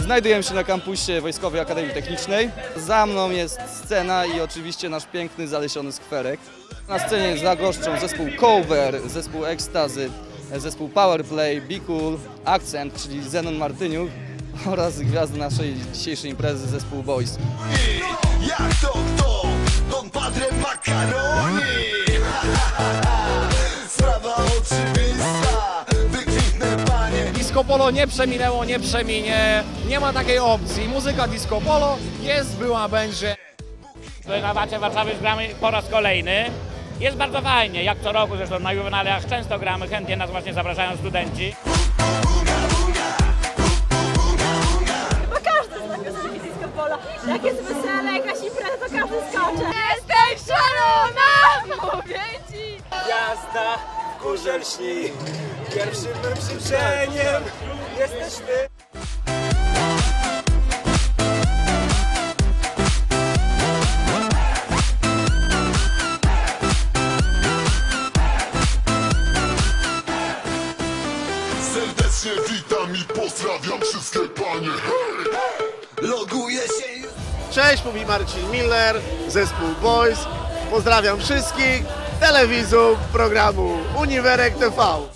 Znajdujemy się na kampusie Wojskowej Akademii Technicznej. Za mną jest scena i oczywiście nasz piękny, zalesiony skwerek. Na scenie zagoszczą zespół Cover, zespół Ekstazy, zespół Powerplay, Cool, Accent, czyli Zenon Martyniuk oraz gwiazda naszej dzisiejszej imprezy zespół Boys. Jak to kto? Don Padre Macaroni Sprawa oczywista Wykwitne panie Disco polo nie przeminęło, nie przeminie, nie ma takiej opcji. Muzyka disco polo jest, była, będzie. Tutaj na Wacie Warszawy już gramy po raz kolejny. Jest bardzo fajnie, jak co roku zresztą na juwenaliach często gramy, chętnie nas właśnie zapraszają studenci. Jak jest wesele, jakaś impreza, to każdy skacze. Jesteś szalona! Mówię ci! Gwiazda w górze lśni Pierwszym mym życzeniem jesteś ty Serdecznie witam i pozdrawiam wszystkie panie! Loguję się Cześć, mówi Marcin Miller, zespół Boys. Pozdrawiam wszystkich telewizów programu Uniwerek TV.